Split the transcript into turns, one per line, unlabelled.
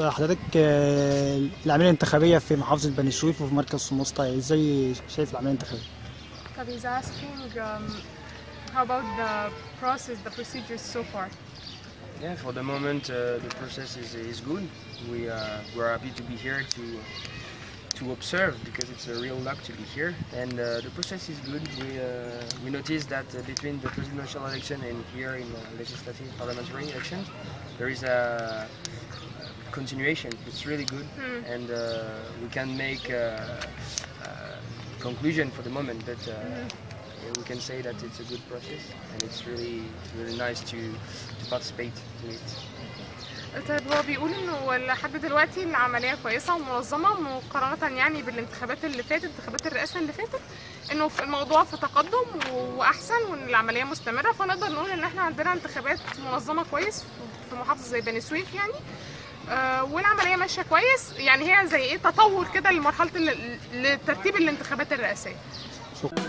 حضرتك آه، العملية الانتخابيه في محافظه بني سويف وفي مركز سموسطة إزاي شايف العملية الانتخابيه؟
طب he's asking um, how about the process, the procedures so far?
Yeah, for the moment uh, the process is, is good. We uh, we're happy to be here to to observe because it's a real luck to be here, and uh, the process is good. We uh, we noticed that uh, between the presidential election and here in the legislative parliamentary election, there is a continuation. It's really good, and uh, we can make a, a conclusion for the moment, but. Uh, yeah, we can say that it's a good process and it's really really nice to, to participate in it.
طيب هو بيقول إنه لحد دلوقتي العملية كويسة ومنظمة مقارنة يعني بالانتخابات اللي فاتت انتخابات الرئاسة اللي فاتت إنه في الموضوع في تقدم وأحسن وإن العملية مستمرة فنقدر نقول إن إحنا عندنا انتخابات منظمة كويس في محافظة زي بني سويف يعني آه والعملية ماشية كويس. يعني هي زي إيه؟ تطور كده لمرحلة لترتيب الانتخابات الرئاسية.
شكرا.